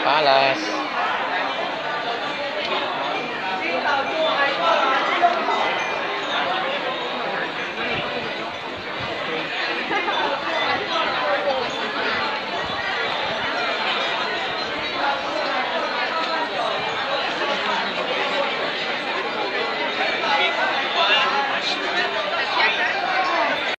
Palace.